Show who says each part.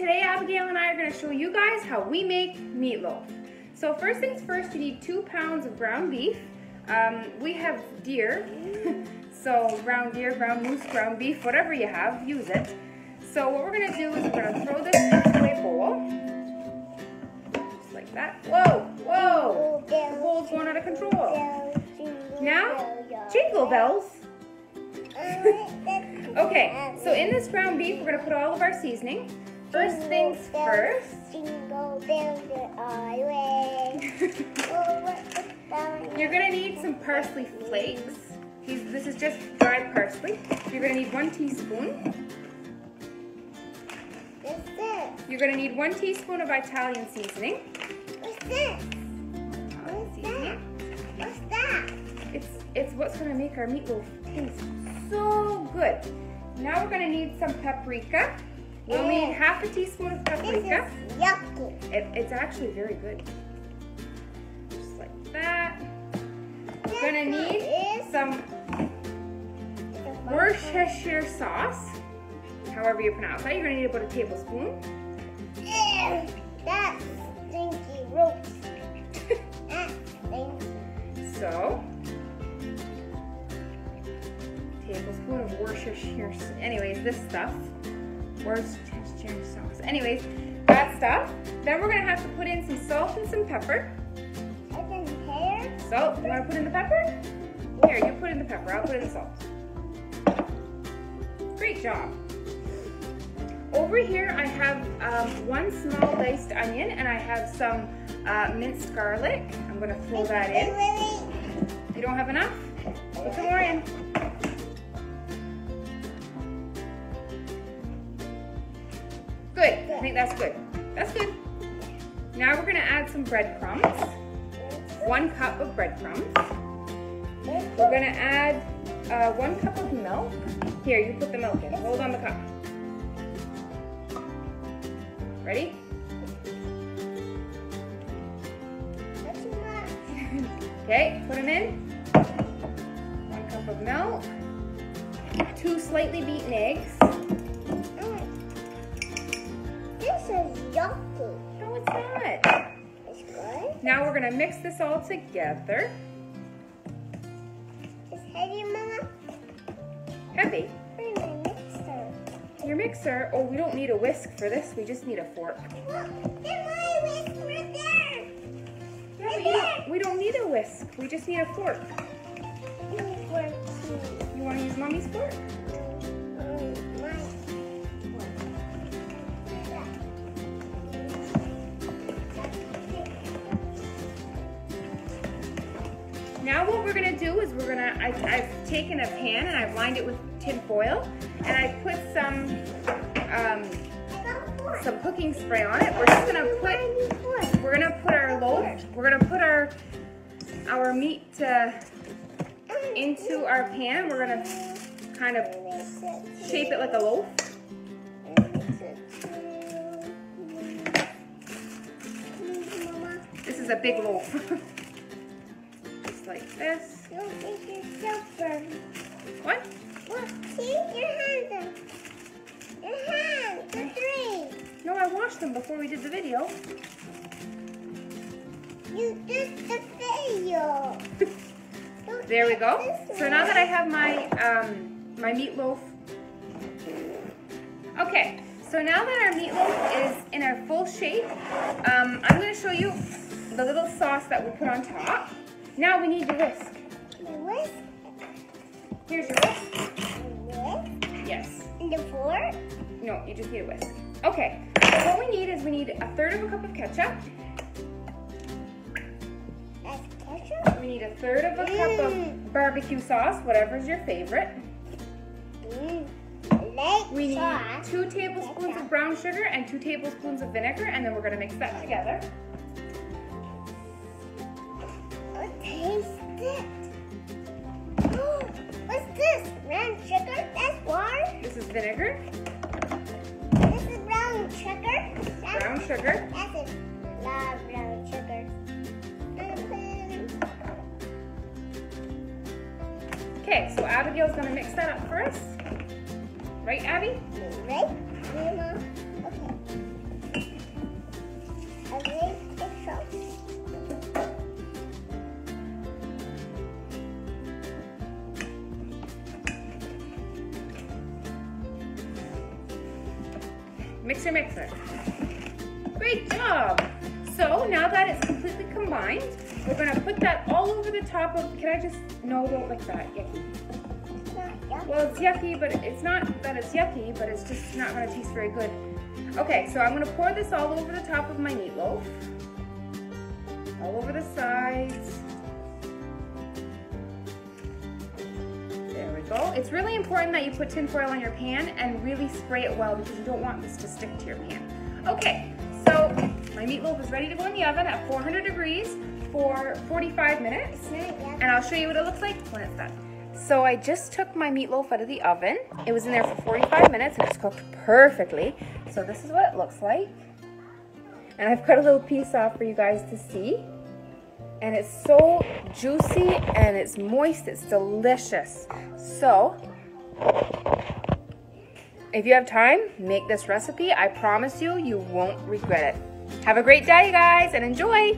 Speaker 1: today Abigail and I are gonna show you guys how we make meatloaf. So first things first, you need two pounds of ground beef. Um, we have deer, so ground deer, ground moose, ground beef, whatever you have, use it. So what we're gonna do is we're gonna throw this into a bowl. Just like that. Whoa, whoa, the bowl's going out of control. Now, jingle bells. Okay, so in this ground beef, we're gonna put all of our seasoning. First things first. You're gonna need some parsley flakes. This is just dried parsley. You're gonna need one teaspoon.
Speaker 2: What's this?
Speaker 1: You're gonna need one teaspoon of Italian seasoning.
Speaker 2: What's this?
Speaker 1: Italian seasoning.
Speaker 2: What's that?
Speaker 1: It's, it's what's gonna make our meatloaf taste so good. Now we're gonna need some paprika. We'll need half a teaspoon of paprika.
Speaker 2: yucky.
Speaker 1: It, it's actually very good. Just like that. We're gonna need some Worcestershire sauce. However you pronounce that. You're gonna need about a tablespoon.
Speaker 2: Ew, That's stinky ropes. That's stinky.
Speaker 1: So, tablespoon of Worcestershire. Anyways, this stuff, Worcestershire sauce. Anyways, that stuff. Then we're gonna have to put in some salt and some pepper.
Speaker 2: And then.
Speaker 1: Salt. You wanna put in the pepper? Here, you put in the pepper. I'll put in the salt. Great job. Over here, I have um, one small diced onion, and I have some uh, minced garlic. I'm gonna throw that in. You don't have enough? Put some more in. I think that's good. That's good. Now we're gonna add some breadcrumbs. One cup of breadcrumbs. We're gonna add uh, one cup of milk. Here, you put the milk in. Hold on the cup. Ready? Okay, put them in. One cup of milk. Two slightly beaten eggs.
Speaker 2: Is yucky.
Speaker 1: No, it's not.
Speaker 2: It's good.
Speaker 1: Now we're gonna mix this all together.
Speaker 2: It's heavy, Mama.
Speaker 1: Heavy.
Speaker 2: Where's my mixer?
Speaker 1: Your mixer, oh, we don't need a whisk for this, we just need a fork.
Speaker 2: Look, there's my whisk right there.
Speaker 1: Yeah, but you don't, we don't need a whisk, we just need a fork.
Speaker 2: Give me fork, too.
Speaker 1: You wanna use mommy's fork? Now what we're gonna do is we're gonna, I, I've taken a pan and I've lined it with tin foil and I put some, um, some cooking spray on it. We're just gonna put We're gonna put our loaf, we're gonna put our our meat uh, into our pan. We're gonna kind of shape it like a loaf. This is a big loaf. This.
Speaker 2: Don't make yourself.
Speaker 1: What?
Speaker 2: See your hands. Your hands, the three.
Speaker 1: No, I washed them before we did the video.
Speaker 2: You did the video.
Speaker 1: There we go. So now that I have my um, my meatloaf. Okay, so now that our meatloaf is in a full shape, um, I'm going to show you the little sauce that we put on top. Now we need your whisk.
Speaker 2: The whisk,
Speaker 1: Here's your whisk.
Speaker 2: the whisk,
Speaker 1: Yes.
Speaker 2: and the fork.
Speaker 1: No, you just need a whisk. Okay, so what we need is we need a third of a cup of ketchup.
Speaker 2: That's ketchup.
Speaker 1: We need a third of a cup of barbecue sauce, whatever's your favorite.
Speaker 2: Mm. Like
Speaker 1: We need
Speaker 2: sauce.
Speaker 1: two tablespoons of brown sugar and two tablespoons of vinegar, and then we're gonna mix that together.
Speaker 2: sugar? Yes, I love brown sugar.
Speaker 1: Okay, so Abigail's gonna mix that up for us. Right, Abby?
Speaker 2: Right? Okay.
Speaker 1: Mixer, mixer. Great job. So now that it's completely combined, we're gonna put that all over the top of, can I just, no, don't like that, yucky. Well, it's yucky, but it's not that it's yucky, but it's just not gonna taste very good. Okay, so I'm gonna pour this all over the top of my meatloaf. All over the sides. There we go. It's really important that you put tin foil on your pan and really spray it well because you don't want this to stick to your pan. Okay, my meatloaf is ready to go in the oven at 400 degrees for 45 minutes. And I'll show you what it looks like when it's done. So I just took my meatloaf out of the oven. It was in there for 45 minutes and it's cooked perfectly. So this is what it looks like. And I've cut a little piece off for you guys to see. And it's so juicy and it's moist, it's delicious. So, if you have time, make this recipe. I promise you, you won't regret it. Have a great day, guys, and enjoy!